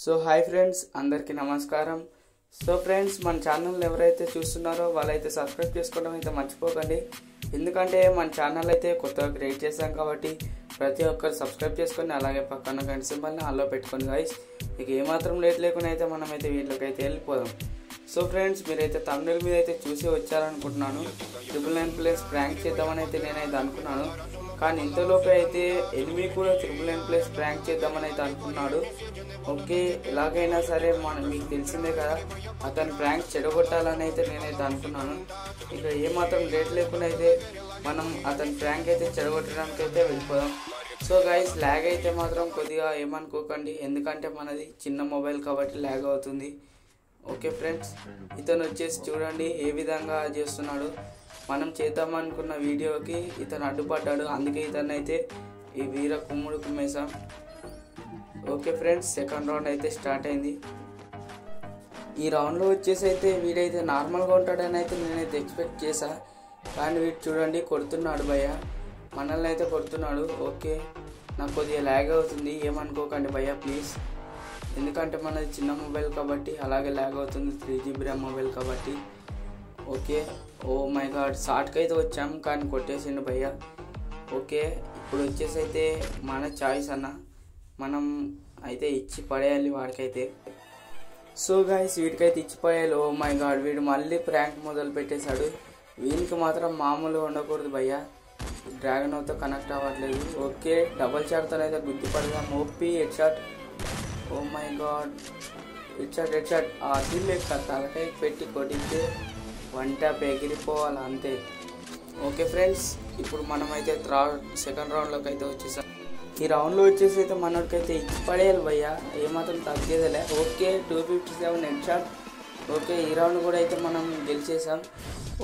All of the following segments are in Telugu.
సో హాయ్ ఫ్రెండ్స్ అందరికీ నమస్కారం. సో ఫ్రెండ్స్ మన ఛానల్ ఎవరైతే చూస్తున్నారో వాళ్ళైతే సబ్స్క్రైబ్ చేసుకోవడం అయితే మర్చిపోకండి. ఎందుకంటే మన ఛానల్ అయితే కొత్తగా క్రియేట్ చేశాం కాబట్టి ప్రతి ఒక్కరు సబ్స్క్రైబ్ చేసుకొని అలాగే పక్కన గంట సింబల్ని అల్లో పెట్టుకొని గాయస్ ఇక ఏమాత్రం లేట్ లేకుండా అయితే మనమైతే వీటిలోకి అయితే వెళ్ళిపోదాం. సో ఫ్రెండ్స్ మీరైతే తమిళ మీద అయితే చూసి వచ్చారనుకుంటున్నాను. ట్రిపుల్ నైన్ ప్లేస్ ప్రాంక్ చేద్దామని అయితే నేనైతే అనుకున్నాను. కానీ ఇంతలోపే అయితే ఎనిమిది కూడా ట్రిపుల్ నైన్ ప్లేస్ ప్రాంక్ చేద్దామని అయితే అనుకున్నాడు. ఓకే ఎలాగైనా సరే మనం మీకు తెలిసిందే కదా అతను ప్రాంక్ చెడగొట్టాలని అయితే నేనైతే అనుకున్నాను. ఇక ఏమాత్రం లేట్ లేకుండా అయితే మనం అతని ప్రాంక్ అయితే చెడగొట్టడానికి అయితే వెళ్ళిపోదాం. సో గైస్ ల్యాగ్ అయితే మాత్రం కొద్దిగా ఏమనుకోకండి. ఎందుకంటే మనది చిన్న మొబైల్ కాబట్టి ల్యాగ్ అవుతుంది. ఓకే ఫ్రెండ్స్ ఇతను వచ్చేసి చూడండి ఏ విధంగా చేస్తున్నాడు. మనం చేద్దామనుకున్న వీడియోకి ఇతను అడ్డుపడ్డాడు. అందుకే ఇతను అయితే ఈ వీర కుమ్ముడు కుమ్మేశాం ఓకే ఫ్రెండ్స్ సెకండ్ రౌండ్ అయితే స్టార్ట్ అయింది. ఈ రౌండ్లో వచ్చేసి అయితే వీడైతే నార్మల్గా ఉంటాడని అయితే నేనైతే ఎక్స్పెక్ట్ చేశా. కానీ వీడు చూడండి కొడుతున్నాడు భయ్య. మనల్ని అయితే కొడుతున్నాడు. ఓకే నాకు కొద్దిగా ల్యాగ్ అవుతుంది. ఏమనుకోకండి భయ్య ప్లీజ్. ఎందుకంటే మనది చిన్న మొబైల్ కాబట్టి అలాగే ల్యాగ్ అవుతుంది త్రీ జీబీ ర్యామ్ మొబైల్ కాబట్టి. ఓకే ఓ మై గాడ్ షార్ట్కి అయితే వచ్చాం కానీ కొట్టేసిండు భయ్య. ఓకే ఇప్పుడు వచ్చేసి అయితే మన చాయిస్ అన్న. మనం అయితే ఇచ్చి పడేయాలి వాడికైతే. సో గాయస్ వీడికైతే ఇచ్చి పడేయాలి. ఓ మై గాడ్ వీడు మళ్ళీ ప్రాంక్ మొదలు పెట్టేశాడు. వీనికి మాత్రం మామూలుగా ఉండకూడదు భయ్య. డ్రాగన్ అవుతో కనెక్ట్ అవ్వట్లేదు. ఓకే డబల్ షాట్తో అయితే గుర్తుపడదాం OP head shot oh my God Richard Richard ఆ షాట్ అది లెక్క తలకాయ పెట్టి కొట్టించి వన్ ట్యాప్ ఎగిరిపోవాలి అంతే. ఓకే ఫ్రెండ్స్ ఇప్పుడు మనమైతే త్రా సెకండ్ రౌండ్లోకి అయితే వచ్చేసాం. ఈ రౌండ్లో వచ్చేసి అయితే మనోడికైతే ఇచ్చి పడేయాలి భయ్య. ఏమాత్రం తగ్గేదిలే. Okay two fifty seven head shot okay ఈ రౌండ్ కూడా అయితే మనం గెలిచేసాం.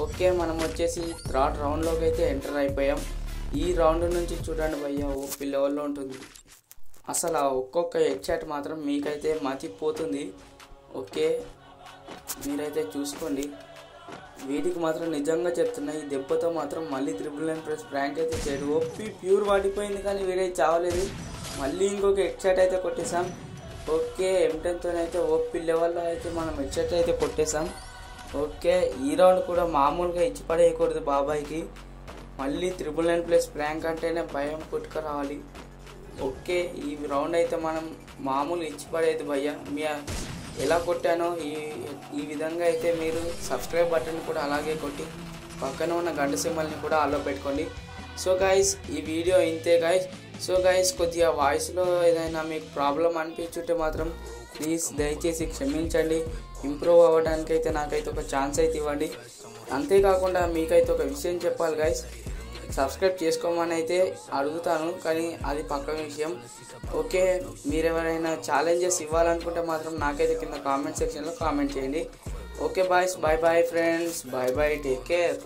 ఓకే మనం వచ్చేసి థర్డ్ రౌండ్లోకి అయితే ఎంటర్ అయిపోయాం. ఈ రౌండ్ నుంచి చూడండి భయ్య ఓపీ లెవెల్లో ఉంటుంది. అసలు ఆ ఒక్కొక్క హెడ్సెట్ మాత్రం మీకైతే మతిపోతుంది. ఓకే? మీరైతే చూసుకోండి. వీటికి మాత్రం నిజంగా చెప్తున్నా ఈ దెబ్బతో మాత్రం మళ్ళీ త్రిబుల్ నైన్ ప్లస్ ప్రాంక్ అయితే చేయడు. ఒప్పి ప్యూర్ పడిపోయింది కానీ వీడైతే చావలేదు. మళ్ళీ ఇంకొక హెడ్సెట్ అయితే కొట్టేసాం ఓకే? ఎంటెన్తో అయితే ఓపీ లెవెల్లో అయితే మనం హెడ్సెట్ అయితే కొట్టేసాం ఓకే? ఈ రౌండ్ కూడా మామూలుగా ఇచ్చి పడేయకూడదు బాబాయ్కి. మళ్ళీ త్రిబుల్ నైన్ ప్లస్ ప్రాంక్ అంటేనే భయం పుట్టుక రావాలి. ఓకే ఈ రౌండ్ అయితే మనం మామూలు ఇచ్చి పడేది భయ్య. మీ ఎలా కొట్టానో ఈ ఈ విధంగా అయితే మీరు సబ్స్క్రైబ్ బటన్ కూడా అలాగే కొట్టి పక్కన ఉన్న గంట సింబల్ని కూడా ఆలో పెట్టుకోండి. సో గైస్ ఈ వీడియో ఇంతే గైస్ సో గైస్ కొద్దిగా వాయిస్లో ఏదైనా మీకు ప్రాబ్లం అనిపించుంటే మాత్రం ప్లీజ్ దయచేసి క్షమించండి. ఇంప్రూవ్ అవ్వడానికి అయితే నాకైతే ఒక ఛాన్స్ అయితే ఇవ్వండి. అంతేకాకుండా మీకైతే ఒక విషయం చెప్పాలి గైస్ సబ్స్క్రైబ్ చేసుకోమని అయితే అడుగుతాను కానీ అది పక్క విషయం. ఓకే మీరెవరైనా ఛాలెంజెస్ ఇవ్వాలనుకుంటే మాత్రం నాకైతే కింద కామెంట్ సెక్షన్లో కామెంట్ చేయండి. Okay boys bye bye friends bye bye take care